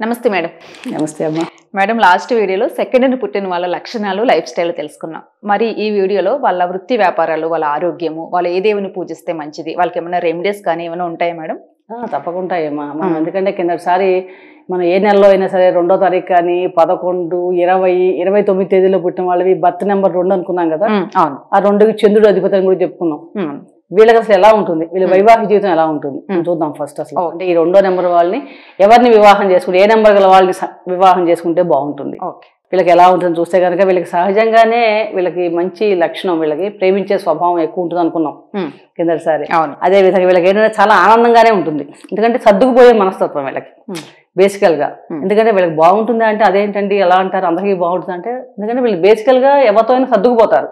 నమస్తే మేడం. నమస్తే అమ్మా. మేడం లాస్ట్ వీడియోలో సెకండ్ పుట్టిన వాళ్ళ లక్షణాలు లైఫ్ స్టైల్ తెలుసుకున్నాం. మరి ఈ వీడియోలో వాళ్ళ వృత్తి వ్యాపారాలు వాళ్ళ ఆరోగ్యము వాళ్ళు ఏ దేవుని పూజిస్తే మంచిది? వాళ్ళకి ఏమైనా రెమెడీస్ కానీ ఏమైనా ఉంటాయా మేడం? తప్పకుండా అమ్మా మనం. ఎందుకంటే కిందటిసారి మనం ఏ నెలలో అయినా సరే రెండో తారీఖు కానీ పదకొండు ఇరవై ఇరవై తొమ్మిది తేదీలో పుట్టిన వాళ్ళవి బర్త్ నెంబర్ రెండు అనుకున్నాం కదా? ఆ రెండుకి చంద్రుడు అధిపతి అని కూడా చెప్పుకున్నాం. వీళ్ళకి అసలు ఎలా ఉంటుంది వీళ్ళ. వైవాహిక జీవితం ఎలా ఉంటుంది. చూద్దాం ఫస్ట్ అసలు. అంటే ఈ రెండో నెంబర్ వాళ్ళని ఎవరిని వివాహం చేసుకుంటే ఏ నెంబర్ గల వాళ్ళని వివాహం చేసుకుంటే బాగుంటుంది ఓకే వీళ్ళకి ఎలా ఉంటుంది చూస్తే కనుక వీళ్ళకి సహజంగానే వీళ్ళకి మంచి లక్షణం వీళ్ళకి ప్రేమించే స్వభావం ఎక్కువ ఉంటుంది అనుకున్నాం కిందటిసారి. అవును. అదే విధంగా వీళ్ళకి ఏంటంటే చాలా ఆనందంగానే ఉంటుంది. ఎందుకంటే సర్దుకుపోయే మనస్తత్వం వీళ్ళకి. ఉమ్, బేసికల్గా Hmm. ఎందుకంటే వీళ్ళకి బాగుంటుంది అంటే అదేంటండి ఎలా అంటారు అందరికీ బాగుంటుంది అంటే ఎందుకంటే వీళ్ళు బేసికల్గా ఎవరితో అయినా సర్దుకుపోతారు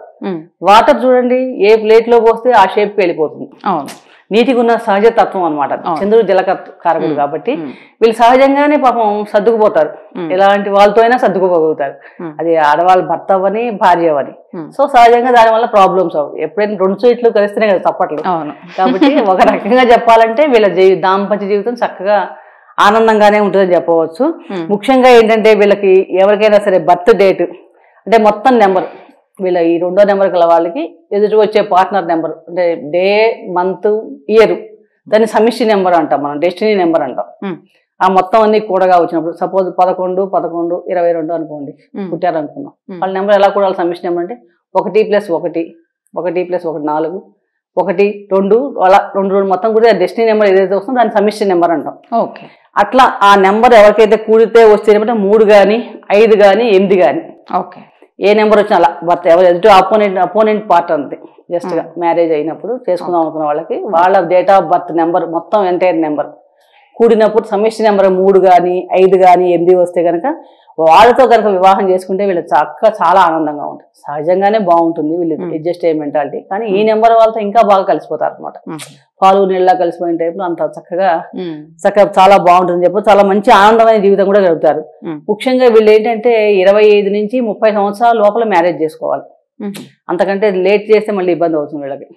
వాటర్ చూడండి ఏ ప్లేట్లో పోస్తే ఆ షేప్ వెళ్ళిపోతుంది. అవును. నీటికి ఉన్న సహజ తత్వం అనమాట. చంద్రుడు జలక కారకుడు. కాబట్టి వీళ్ళు సహజంగానే పాపం సర్దుకుపోతారు. ఎలాంటి వాళ్ళతో అయినా సర్దుకుపోగలుగుతారు అది ఆడవాళ్ళ భర్త అవని భార్య అవని సో సహజంగా దానివల్ల ప్రాబ్లమ్స్ అవ్వవు ఎప్పుడైనా రెండు సీట్లు కలిస్తేనే కదా తప్పట్లు కాబట్టి ఒక రకంగా చెప్పాలంటే వీళ్ళ దాంపత్య జీవితం చక్కగా ఆనందంగానే ఉంటుందని చెప్పవచ్చు. ముఖ్యంగా ఏంటంటే వీళ్ళకి ఎవరికైనా సరే బర్త్ డేట్ అంటే మొత్తం నెంబర్. వీళ్ళ ఈ రెండో నెంబర్ గల వాళ్ళకి ఎదుటి వచ్చే పార్ట్నర్ నెంబర్ అంటే డే మంత్ ఇయర్ దాన్ని సమిష్టి నెంబర్ అంటాం మనం డెస్టినీ నెంబర్ అంటాం. ఆ మొత్తం అన్ని కూడగా వచ్చినప్పుడు సపోజ్ పదకొండు పదకొండు ఇరవై రెండు అనుకోండి పుట్టారు అనుకున్నాం వాళ్ళ నెంబర్ ఎలా కూడాలి సమిష్టి నెంబర్ అంటే ఒకటి ప్లస్ ఒకటి ఒకటి ప్లస్ ఒకటి నాలుగు ఒకటి రెండు అలా రెండు రెండు మొత్తం కూడా డెస్టినీ నెంబర్ ఏదైతే వస్తుందో దాన్ని సమిష్టి నెంబర్ అంటాం. ఓకే. అట్లా ఆ నెంబర్ ఎవరికైతే కూడితే వస్తే ఏమంటే మూడు కానీ ఐదు కానీ ఎనిమిది కానీ ఓకే. ఏ నెంబర్ వచ్చినా అలా భర్త ఎవరు ఎదుటి అపోనెంట్ అపోనెంట్ పార్ట్ అంతే. జస్ట్గా మ్యారేజ్ అయినప్పుడు చేసుకుందాం అనుకున్న వాళ్ళకి వాళ్ళ డేట్ ఆఫ్ బర్త్ నెంబర్ మొత్తం ఎంటైర్ నెంబర్ కూడినప్పుడు సమిష్టి నెంబర్ మూడు కానీ ఐదు కానీ ఎనిమిది వస్తే కనుక వాళ్ళతో కనుక వివాహం చేసుకుంటే వీళ్ళు చక్క చాలా ఆనందంగా ఉంటుంది. సహజంగానే బాగుంటుంది వీళ్ళు. అడ్జస్ట్ అయ్యే మెంటాలిటీ కానీ ఈ నెంబర్ వాళ్ళతో ఇంకా బాగా కలిసిపోతారు అనమాట పాలు నీళ్ళ కలిసిపోయిన టైప్లో అంత చక్కగా చక్కగా చాలా బాగుంటుంది చెప్పి చాలా మంచి ఆనందమైన జీవితం కూడా గడుపుతారు. ముఖ్యంగా వీళ్ళు ఏంటంటే ఇరవై ఐదు నుంచి ముప్పై సంవత్సరాల లోపల మ్యారేజ్ చేసుకోవాలి. అంతకంటే లేట్ చేస్తే మళ్ళీ ఇబ్బంది అవుతుంది వీళ్ళకి.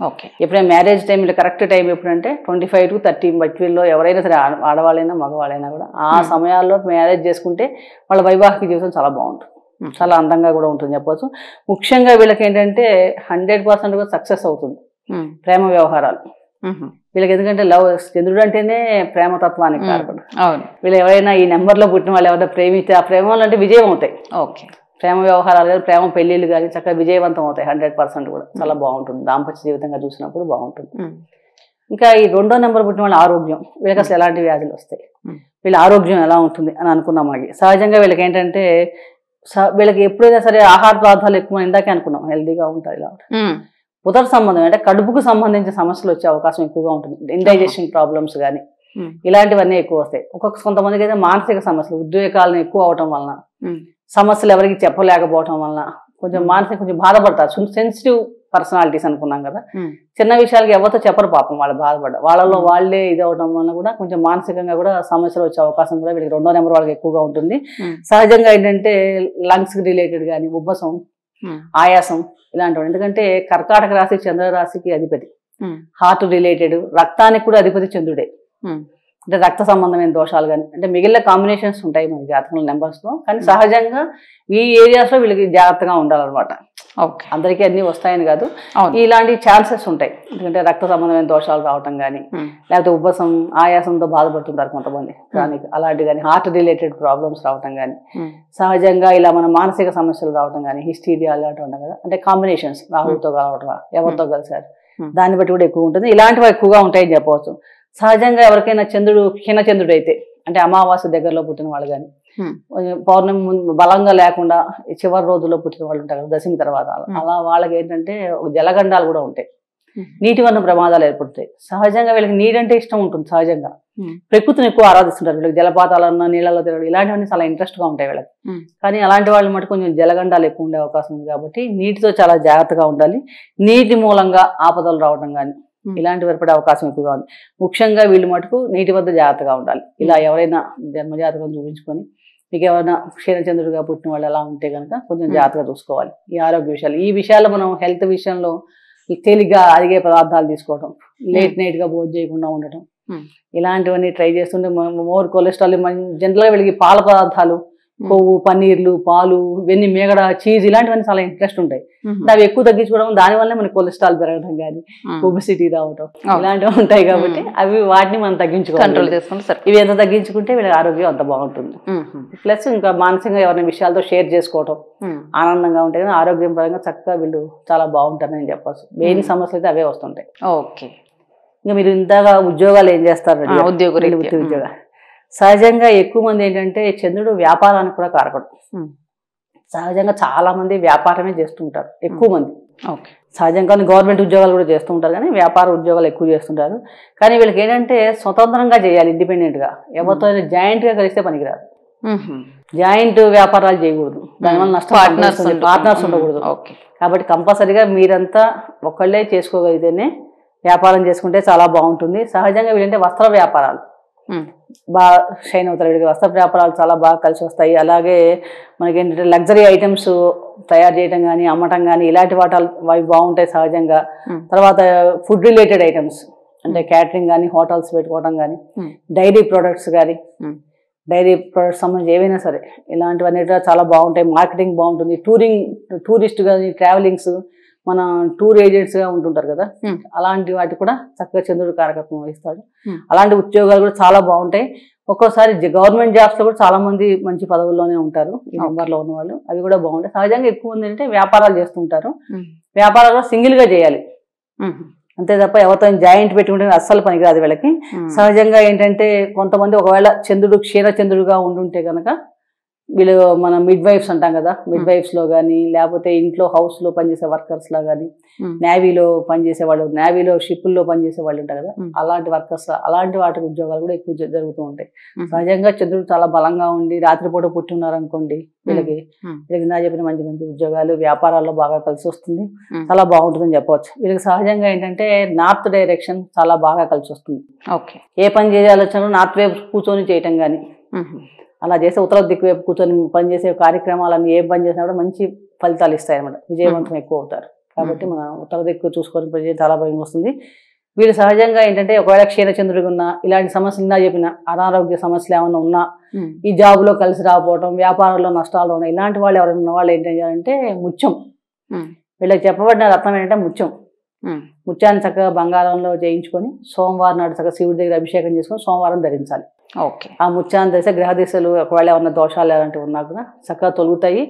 ఓకే. ఎప్పుడైనా మ్యారేజ్ టైం కరెక్ట్ టైం ఎప్పుడంటే ట్వంటీ ఫైవ్ టు థర్టీ మధ్యలో ఎవరైనా సరే ఆడ- ఆడవాళ్ళైనా మగవాళ్ళైనా కూడా ఆ Hmm. సమయాల్లో మ్యారేజ్ చేసుకుంటే వాళ్ళ వైవాహిక జీవితం చాలా బాగుంటుంది. ఉమ్, చాలా అందంగా కూడా ఉంటుంది చెప్పవచ్చు ముఖ్యంగా వీళ్ళకి ఏంటంటే హండ్రెడ్ పర్సెంట్ కూడా సక్సెస్ అవుతుంది ఉమ్, ప్రేమ వ్యవహారాలు. వీళ్ళకి ఎందుకంటే లవ్ చంద్రుడు అంటేనే ప్రేమతత్వానికి కారకుడు. అవును. వీళ్ళు ఎవరైనా ఈ నెంబర్లో పుట్టిన వాళ్ళు ఎవరైనా ప్రేమిస్తే ఆ ప్రేమలు అంటే విజయం అవుతాయి. ఓకే. ప్రేమ వ్యవహారాలు కానీ ప్రేమ పెళ్ళిళ్ళు కానీ చక్కగా విజయవంతం అవుతాయి హండ్రెడ్ పర్సెంట్ కూడా. చాలా బాగుంటుంది. దాంపత్య జీవితంగా చూసినప్పుడు బాగుంటుంది. ఇంకా ఈ రెండో నెంబర్ పుట్టిన వాళ్ళ ఆరోగ్యం. వీళ్ళకి అసలు ఎలాంటి వ్యాధులు వస్తాయి. వీళ్ళ ఆరోగ్యం ఎలా ఉంటుంది అని అనుకున్నాం మనకి సహజంగా వీళ్ళకి ఏంటంటే వీళ్ళకి ఎప్పుడైనా సరే ఆహార పదార్థాలు ఎక్కువ ఇందాకే అనుకున్నాం. హెల్తీగా ఉంటాయి ఇలా. ఉదర సంబంధం అంటే కడుపుకు సంబంధించిన సమస్యలు వచ్చే అవకాశం ఎక్కువగా ఉంటుంది. ఇండైజెషన్ ప్రాబ్లమ్స్ కానీ ఇలాంటివన్నీ ఎక్కువ వస్తాయి. ఒక్కొక్క కొంతమందికి అయితే మానసిక సమస్యలు ఉద్వేగాలను ఎక్కువ అవటం వలన సమస్యలు ఎవరికి చెప్పలేకపోవటం వలన కొంచెం. మానసిక కొంచెం బాధపడతారు. సెన్సిటివ్ పర్సనాలిటీస్ అనుకున్నాం కదా. చిన్న విషయాలకి ఎవరితో చెప్పరు పాపం వాళ్ళు బాధపడ్డ వాళ్ళలో. వాళ్ళే ఇది అవడం వల్ల కూడా కొంచెం మానసికంగా కూడా సమస్యలు వచ్చే అవకాశం కూడా వీళ్ళకి రెండో నెంబర్ వాళ్ళకి ఎక్కువగా ఉంటుంది. సహజంగా ఏంటంటే లంగ్స్ రిలేటెడ్ కానీ ఉబ్బసం ఆయాసం ఇలాంటివి. ఎందుకంటే కర్కాటక రాశి చంద్ర రాశికి అధిపతి హార్ట్ రిలేటెడ్ రక్తానికి కూడా అధిపతి చంద్రుడే. అంటే రక్త సంబంధమైన దోషాలు కానీ అంటే మిగిలిన కాంబినేషన్స్ ఉంటాయి మన జాతకంలో నెంబర్స్లో కానీ సహజంగా ఈ ఏరియాస్లో వీళ్ళకి జాగ్రత్తగా ఉండాలన్నమాట. ఓకే అందరికీ అన్నీ వస్తాయని కాదు. ఇలాంటి ఛాన్సెస్ ఉంటాయి. ఎందుకంటే రక్త సంబంధమైన దోషాలు రావటం కానీ ఉమ్, లేకపోతే ఉబ్బసం ఆయాసంతో బాధపడుతుంటారు కొంతమంది. క్రానిక్ అలాంటి కానీ హార్ట్ రిలేటెడ్ ప్రాబ్లమ్స్ రావటం కానీ సహజంగా ఇలా మన మానసిక సమస్యలు రావటం కానీ హిస్టీరియా అలాంటివి ఉంటాయి కదా. అంటే కాంబినేషన్స్ రాహుల్తో కలవటం ఎవరితో కలిసారు Hmm. దాన్ని బట్టి కూడా ఎక్కువ ఉంటుంది. ఇలాంటివి ఎక్కువగా ఉంటాయని చెప్పవచ్చు. సహజంగా ఎవరికైనా చంద్రుడు క్షీణ చంద్రుడు అయితే అంటే అమావాస్య దగ్గరలో పుట్టిన వాళ్ళు కానీ పౌర్ణమి ముందు బలంగా లేకుండా చివరి రోజుల్లో పుట్టిన వాళ్ళు ఉంటారు కదా దశమి తర్వాత అలా. వాళ్ళకి ఏంటంటే ఒక జలగండాలు కూడా ఉంటాయి. నీటి వల్ల ప్రమాదాలు ఏర్పడతాయి. సహజంగా వీళ్ళకి నీరంటే ఇష్టం ఉంటుంది సహజంగా. ప్రకృతిని ఎక్కువ ఆరాధిస్తుంటారు. వీళ్ళకి జలపాతాలన్నా నీళ్ళలో తిరగడం ఇలాంటివన్నీ చాలా interest గా ఉంటాయి వీళ్ళకి. కానీ అలాంటి వాళ్ళు మటు కొంచెం జలగండాలు ఎక్కువ ఉండే అవకాశం ఉంది కాబట్టి నీటితో చాలా జాగ్రత్తగా ఉండాలి. నీటి మూలంగా ఆపదలు రావడం కానీ ఉమ్, ఇలాంటివి ఏర్పడే అవకాశం ఎక్కువగా ఉంది. ముఖ్యంగా వీళ్ళు మటుకు నీటి వద్ద జాగ్రత్తగా ఉండాలి. ఇలా ఎవరైనా జన్మజాతకం చూపించుకొని మీకు ఎవరైనా క్షీణచంద్రుడిగా పుట్టిన వాళ్ళు ఎలా ఉంటే కనుక కొంచెం. జాగ్రత్తగా చూసుకోవాలి. ఈ ఆరోగ్య విషయాలు. ఈ విషయాల్లో మనం హెల్త్ విషయంలో తేలిగ్గా అరిగే పదార్థాలు తీసుకోవడం లేట్ నైట్గా భోజనం చేయకుండా ఉండటం. ఇలాంటివన్నీ ట్రై చేస్తుంటే మోర్ కొలెస్ట్రాల్ జనరల్గా వీళ్ళకి పాల పదార్థాలు కొవ్వు పన్నీర్లు పాలు ఇవన్నీ మేగడ చీజ్ ఇలాంటివన్నీ చాలా ఇంట్రెస్ట్ ఉంటాయి. అవి ఎక్కువ తగ్గించుకోవడం దానివల్ల మనకి కొలెస్ట్రాల్ పెరగడం కానీ ఒబిసిటీ రావడం. ఇలాంటివి ఉంటాయి కాబట్టి అవి వాటిని మనం కంట్రోల్ తగ్గించుకోవాలి చేసుకుంటే సరే ఇవి ఎంత తగ్గించుకుంటే వీళ్ళ ఆరోగ్యం అంత బాగుంటుంది. ప్లస్ ఇంకా మానసికంగా ఎవరైనా విషయాలతో షేర్ చేసుకోవటం ఆనందంగా ఉంటాయి కానీ ఆరోగ్యం పరంగా చక్కగా వీళ్ళు చాలా బాగుంటారని చెప్పచ్చు. మెయిన్. సమస్యలు అయితే అవే వస్తుంటాయి. ఓకే. ఇంకా మీరు ఇంతగా ఉద్యోగాలు ఏం చేస్తారు? ఉద్యోగ ఉద్యోగ సహజంగా ఎక్కువ మంది ఏంటంటే చంద్రుడు వ్యాపారానికి కూడా కారకుడు. సహజంగా చాలా మంది వ్యాపారమే చేస్తుంటారు ఎక్కువ మంది. సహజంగా గవర్నమెంట్ ఉద్యోగాలు కూడా చేస్తూ ఉంటారు కానీ వ్యాపార ఉద్యోగాలు ఎక్కువ చేస్తుంటారు. కానీ వీళ్ళకి ఏంటంటే స్వతంత్రంగా చేయాలి ఇండిపెండెంట్గా. ఎవరితో జాయింట్గా కలిస్తే పనికిరాదు. జాయింట్ వ్యాపారాలు చేయకూడదు. దానివల్ల నష్టం పార్ట్నర్స్ పార్ట్నర్స్ ఉండకూడదు. కాబట్టి కంపల్సరీగా మీరంతా ఒకళ్ళే చేసుకోగలిగితేనే వ్యాపారం చేసుకుంటే చాలా బాగుంటుంది. సహజంగా వీళ్ళంటే వస్త్ర వ్యాపారాలు. బాగా షైన్ అవుతారు వీళ్ళకి వస్త్ర వ్యాపారాలు చాలా బాగా కలిసి వస్తాయి. అలాగే మనకి ఏంటంటే లగ్జరీ ఐటమ్స్ తయారు చేయడం కానీ అమ్మటం కానీ ఇలాంటి వాటాలు అవి బాగుంటాయి సహజంగా. తర్వాత ఫుడ్ రిలేటెడ్ ఐటమ్స్. అంటే క్యాటరింగ్ కానీ హోటల్స్ పెట్టుకోవడం కానీ. డైరీ ప్రొడక్ట్స్ కానీ. డైరీ ప్రొడక్ట్స్ సంబంధించి ఏవైనా సరే ఇలాంటివన్నీ చాలా బాగుంటాయి. మార్కెటింగ్ బాగుంటుంది. టూరింగ్ టూరిస్ట్ కానీ ట్రావెలింగ్స్ మన టూర్ ఏజెంట్స్గా ఉంటుంటారు కదా. అలాంటి వాటి కూడా చక్కగా చంద్రుడు కారకత్వం వహిస్తాడు. అలాంటి ఉద్యోగాలు కూడా చాలా బాగుంటాయి. ఒక్కోసారి గవర్నమెంట్ జాబ్స్లో కూడా చాలా మంది మంచి పదవుల్లోనే ఉంటారు ఈ Okay. నెంబర్లో ఉన్న వాళ్ళు. అవి కూడా బాగుంటాయి. సహజంగా ఎక్కువ మంది అంటే వ్యాపారాలు చేస్తుంటారు. వ్యాపారాలు సింగిల్గా చేయాలి. అంతే తప్ప ఎవరితో జాయింట్ పెట్టుకుంటే అస్సలు పనికిరాదు వీళ్ళకి. సహజంగా ఏంటంటే కొంతమంది ఒకవేళ చంద్రుడు క్షీర చంద్రుడుగా ఉండుంటే కనుక వీళ్ళు మన మిడ్ వైఫ్స్ అంటాం కదా మిడ్. వైఫ్స్లో కానీ లేకపోతే ఇంట్లో హౌస్లో పనిచేసే వర్కర్స్ లా కానీ. నేవీలో పనిచేసే వాళ్ళు నేవీలో షిప్పుల్లో పనిచేసే వాళ్ళు ఉంటారు కదా. అలాంటి వర్కర్స్ అలాంటి వాటి ఉద్యోగాలు కూడా ఎక్కువ జరుగుతూ ఉంటాయి. సహజంగా చంద్రుడు చాలా బలంగా ఉండి రాత్రిపూట పుట్టి ఉన్నారనుకోండి వీళ్ళకి. వీళ్ళకి నా చెప్పిన మంచి మంచి ఉద్యోగాలు వ్యాపారాల్లో బాగా కలిసి వస్తుంది. చాలా బాగుంటుందని చెప్పవచ్చు వీళ్ళకి సహజంగా ఏంటంటే నార్త్ డైరెక్షన్ చాలా బాగా కలిసి వస్తుంది ఓకే ఏ పని చేయాలో వచ్చినా నార్త్ వైపు కూర్చొని చేయటం కానీ అలా చేస్తే ఉత్తర దిక్కు వైపు కూర్చొని పని చేసే కార్యక్రమాలన్నీ ఏ పని చేసినా కూడా మంచి ఫలితాలు ఇస్తాయి అనమాట విజయవంతం ఎక్కువ అవుతారు. కాబట్టి మన ఉత్తర దిక్కు చూసుకొని పని చేయడం చాలా భయం వస్తుంది. వీళ్ళు సహజంగా ఏంటంటే ఒకవేళ క్షీరచంద్రుడిగా ఉన్నా ఇలాంటి సమస్యలు ఇందా చెప్పిన అనారోగ్య సమస్యలు ఏమైనా ఉన్నా ఈ జాబ్లో కలిసి రాకపోవడం వ్యాపారంలో నష్టాలు ఉన్నాయి ఇలాంటి వాళ్ళు ఎవరైనా ఉన్న వాళ్ళు ఏంటి చేయాలంటే ముత్యం. వీళ్ళకి చెప్పబడిన రత్నం ఏంటంటే ముత్యం. ముత్యాన్ని చక్కగా బంగారంలో చేయించుకొని సోమవారం నాడు చక్కగా శివుడి దగ్గర అభిషేకం చేసుకొని సోమవారం ధరించాలి. ఓకే ఆ ముత్యాన్ని ధరిస్తే గ్రహ దిశలు ఒకవేళ ఏమన్నా దోషాలు అలాంటివి ఉన్నా కూడా చక్కగా తొలుగుతాయి.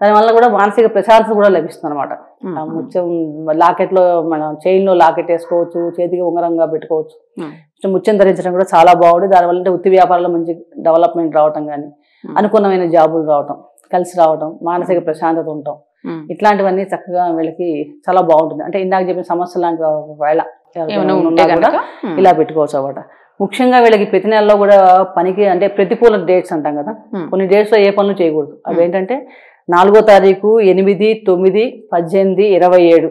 దానివల్ల కూడా మానసిక ప్రశాంతత కూడా లభిస్తుంది అనమాట ఆ ముత్యం లాకెట్లో మనం చైన్లో లాకెట్ వేసుకోవచ్చు చేతికి ఉంగరంగా పెట్టుకోవచ్చు. కొంచెం ముత్యం ధరించడం కూడా చాలా బాగుంది. దానివల్ల అంటే వృత్తి వ్యాపారంలో మంచి డెవలప్మెంట్ రావటం కానీ అనుకున్నమైన జాబులు రావటం కలిసి రావటం మానసిక ప్రశాంతత ఉండటం ఇట్లాంటివన్నీ చక్కగా వీళ్ళకి చాలా బాగుంటుంది. అంటే ఇందాక చెప్పిన సమస్యలు లాంటి ఉంటే కనుక ఇలా పెట్టుకోవచ్చు అన్నమాట. ముఖ్యంగా వీళ్ళకి ప్రతి నెలలో కూడా పనికి అంటే ప్రతికూల డేట్స్ అంటాం కదా కొన్ని డేట్స్లో ఏ పనులు చేయకూడదు. అవి ఏంటంటే నాలుగో తారీఖు ఎనిమిది తొమ్మిది పద్దెనిమిది ఇరవై ఏడు.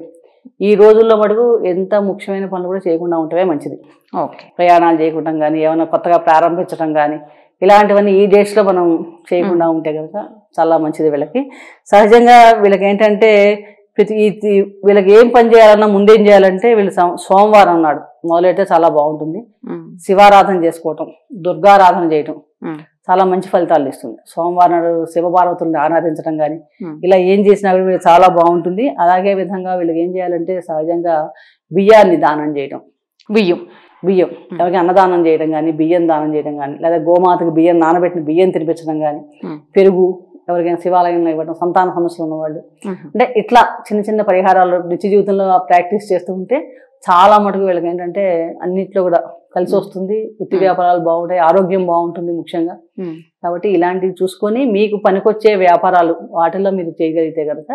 ఈ రోజుల్లో మటుకు ఎంత ముఖ్యమైన పనులు కూడా చేయకుండా ఉంటవే మంచిది. ఓకే. ప్రయాణాలు చేయకుండా కానీ ఏమైనా కొత్తగా ప్రారంభించడం కానీ ఇలాంటివన్నీ ఈ డేట్స్లో మనం చేయకుండా ఉంటే కనుక చాలా మంచిది వీళ్ళకి. సహజంగా వీళ్ళకి ఏంటంటే ప్రతి వీళ్ళకి ఏం పని చేయాలన్నా ముందేం చేయాలంటే వీళ్ళు సోమవారం నాడు మొదలైతే చాలా బాగుంటుంది. శివారాధన చేసుకోవటం దుర్గారాధన చేయటం చాలా మంచి ఫలితాలు ఇస్తుంది. సోమవారం నాడు శివపార్వతుల్ని ఆరాధించడం కానీ ఇలా ఏం చేసినా కూడా చాలా బాగుంటుంది. అలాగే విధంగా వీళ్ళకి ఏం చేయాలంటే సహజంగా బియ్యాన్ని దానం చేయటం. బియ్యం. బియ్యం. ఎవరికి అన్నదానం చేయడం కానీ బియ్యం దానం చేయడం కానీ లేదా గోమాతకి బియ్యం నానబెట్టిన బియ్యం తినిపించడం కానీ. పెరుగు ఎవరికైనా శివాలయంలో ఇవ్వడం సంతాన సమస్యలు ఉన్నవాళ్ళు. అంటే ఇట్లా చిన్న చిన్న పరిహారాలు నిత్య జీవితంలో ప్రాక్టీస్ చేస్తూ ఉంటే చాలా మటుకు వీళ్ళకి ఏంటంటే అన్నిట్లో కూడా కలిసి వస్తుంది. వృత్తి. వ్యాపారాలు బాగుంటాయి ఆరోగ్యం బాగుంటుంది ముఖ్యంగా. కాబట్టి ఇలాంటివి చూసుకొని మీకు పనికొచ్చే వ్యాపారాలు వాటిల్లో మీరు చేయగలిగితే కనుక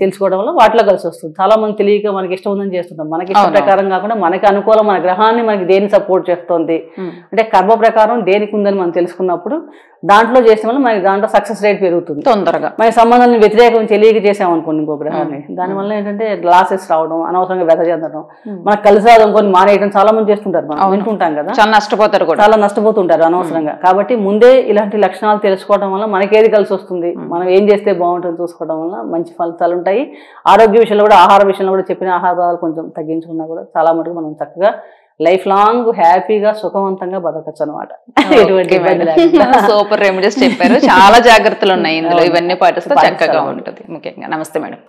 తెలుసుకోవడం వల్ల వాటిలో కలిసి వస్తుంది. చాలా మంది తెలియక మనకి ఇష్టం ఉందని చేస్తుంటాం. మనకి ఇష్టం. ప్రకారం కాకుండా మనకి అనుకూలం మన గ్రహాన్ని మనకి దేని సపోర్ట్ చేస్తుంది? అంటే కర్మ ప్రకారం దేనికి ఉందని మనం తెలుసుకున్నప్పుడు దాంట్లో చేసిన వల్ల మనకి దాంట్లో సక్సెస్ రేట్ పెరుగుతుంది. తొందరగా. మనకి సంబంధాన్ని వ్యతిరేకం తెలియక చేసామనుకోండి ఇంకో గ్రహాన్ని. దానివల్ల ఏంటంటే లాసెస్ రావడం అనవసరంగా వ్యధ చెందడం మనకు కలిసి రావడం కొన్ని మానేయడం చాలా మంది చేస్తుంటారు మనం. అవును. వింటుంటాం కదా? చాలా నష్టపోతారు కూడా. చాలా నష్టపోతుంటారు అనవసరంగా. కాబట్టి ముందే ఇలాంటి లక్షణాలు తెలుసుకోవడం వల్ల మనకేది కలిసి వస్తుంది. మనం ఏం చేస్తే బాగుంటుంది చూసుకోవడం వల్ల మంచి ఫలితాలు ఉంటాయి. ఆరోగ్య విషయంలో కూడా ఆహార విషయంలో కూడా చెప్పిన ఆహార పదార్థాలు కొంచెం తగ్గించుకున్నా కూడా చాలా మటుకు మనం చక్కగా లైఫ్ లాంగ్ హ్యాపీగా సుఖవంతంగా బతకచ్చు అనమాట సూపర్ రెమెడీస్ చెప్పారు. చాలా జాగ్రత్తలు ఉన్నాయి ఇందులో. ఇవన్నీ పాటిస్తే. చక్కగా ఉంటుంది. ముఖ్యంగా నమస్తే మేడం.